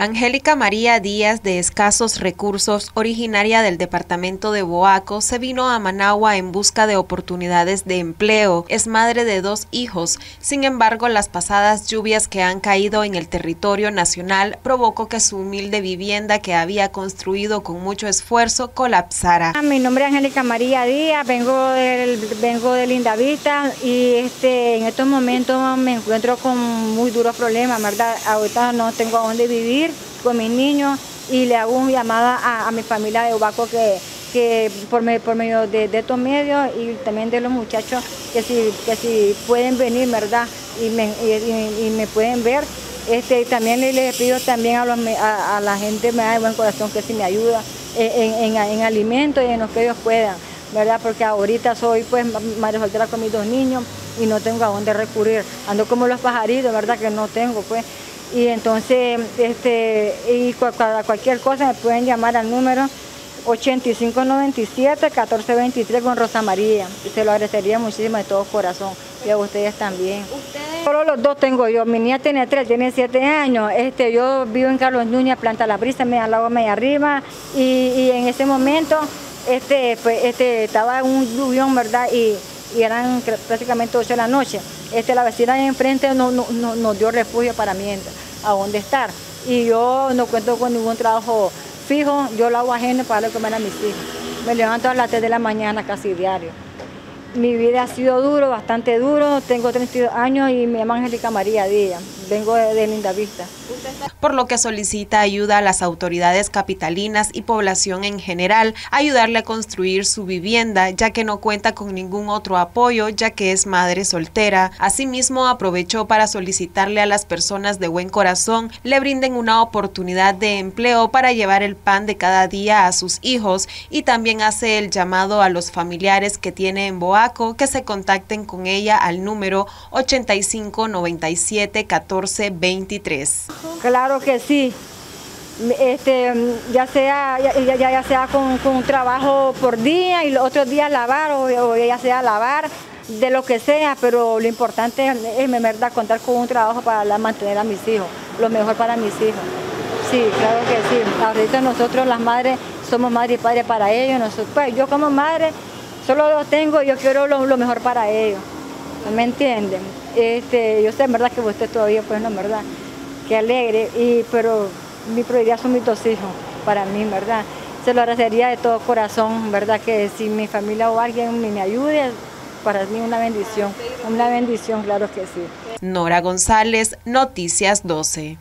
Angélica María Díaz, de escasos recursos, originaria del departamento de Boaco, se vino a Managua en busca de oportunidades de empleo. Es madre de dos hijos. Sin embargo, las pasadas lluvias que han caído en el territorio nacional provocó que su humilde vivienda que había construido con mucho esfuerzo colapsara. Mi nombre es Angélica María Díaz, vengo del, vengo de Lindavista y este, en estos momentos me encuentro con muy duros problemas, ¿verdad? Ahorita no tengo a dónde vivir con mis niños y le hago una llamada a, mi familia de Ubaco que, que por, por medio de, estos medios y también de los muchachos que si, que si pueden venir, ¿verdad? Y me, y, me pueden ver. Este, también les pido también a, a, la gente me da buen corazón que si me ayuda en, en, alimentos y en lo que ellos puedan, ¿verdad? Porque ahorita soy pues madre soltera con mis dos niños y no tengo a dónde recurrir. Ando como los pajaritos, ¿verdad? Que no tengo, pues y entonces este y cualquier cosa me pueden llamar al número 8597-1423 con Rosa María. Se lo agradecería muchísimo de todo corazón y a ustedes también. Solo los dos tengo yo. Mi niña tiene tres, tiene siete años. Este, yo vivo en Carlos Núñez, Planta La Brisa, me al lado media arriba. Y, en ese momento este, pues, este, estaba un lluvión, ¿verdad? Y, y eran prácticamente 8 de la noche. Este, la vecina de enfrente no, nos dio refugio para mí a dónde estar. Y yo no cuento con ningún trabajo fijo, yo lo hago ajeno para darle comer a mis hijos. Me levanto a las 3 de la mañana casi diario. Mi vida ha sido duro, bastante duro. Tengo 32 años y me llamo Angélica María Díaz. Vengo de, Linda Vista. Por lo que solicita ayuda a las autoridades capitalinas y población en general, ayudarle a construir su vivienda, ya que no cuenta con ningún otro apoyo, ya que es madre soltera. Asimismo, aprovechó para solicitarle a las personas de buen corazón le brinden una oportunidad de empleo para llevar el pan de cada día a sus hijos y también hace el llamado a los familiares que tiene en Boa que se contacten con ella al número 85 97 14 23. Claro que sí. Este, ya sea ya, ya, sea con, un trabajo por día y los otros días lavar o, ya sea lavar de lo que sea, pero lo importante es, verdad contar con un trabajo para mantener a mis hijos, lo mejor para mis hijos. Sí, claro que sí. Ahorita nosotros las madres somos madre y padre para ellos. Nosotros, pues, yo como madre solo lo tengo, yo quiero lo, mejor para ellos. ¿Me entienden? Este, yo sé en verdad que usted todavía, pues no, verdad, que alegre, y, pero mi prioridad son mis dos hijos, para mí, ¿verdad? Se lo agradecería de todo corazón, ¿verdad? Que si mi familia o alguien me ayude, para mí una bendición, una bendición, claro que sí. Nora González, Noticias 12.